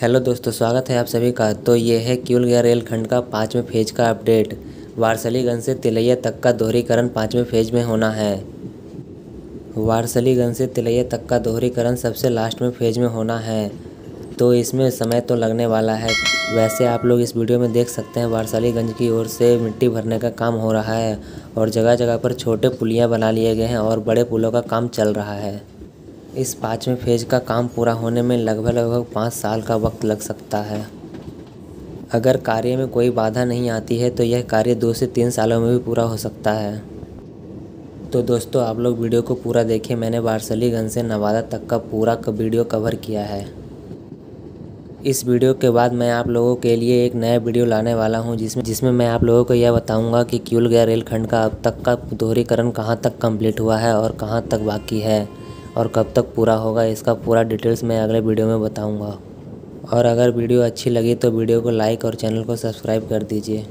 Hello दोस्तों, स्वागत है आप सभी का। तो ये है क्यूल गया रेलखंड का पाँचवें फ़ेज़ का अपडेट। वारसलीगंज से तिलैया तक का दोहरीकरण पाँचवें फ़ेज़ में होना है। वारसलीगंज से तिलैया तक का दोहरीकरण सबसे लास्ट में फ़ेज़ में होना है। तो इसमें समय तो लगने वाला है। वैसे आप लोग इस वीडियो में देख सकते हैं, वारसलीगंज की ओर से मिट्टी भरने का काम हो रहा है और जगह जगह पर छोटे पुलियाँ बना लिए गए हैं और बड़े पुलों का काम चल रहा है। इस पाँचवें फ़ेज़ का काम पूरा होने में लगभग लगभग पाँच साल का वक्त लग सकता है। अगर कार्य में कोई बाधा नहीं आती है तो यह कार्य दो से तीन सालों में भी पूरा हो सकता है। तो दोस्तों, आप लोग वीडियो को पूरा देखें। मैंने वारसलीगंज से नवादा तक का पूरा वीडियो कवर किया है। इस वीडियो के बाद मैं आप लोगों के लिए एक नया वीडियो लाने वाला हूँ, जिसमें जिसमें मैं आप लोगों को यह बताऊँगा कि क्यूल गया रेलखंड का अब तक का दोहरीकरण कहाँ तक कंप्लीट हुआ है और कहाँ तक बाकी है। और कब तक पूरा होगा, इसका पूरा डिटेल्स मैं अगले वीडियो में बताऊँगा। और अगर वीडियो अच्छी लगी तो वीडियो को लाइक और चैनल को सब्सक्राइब कर दीजिए।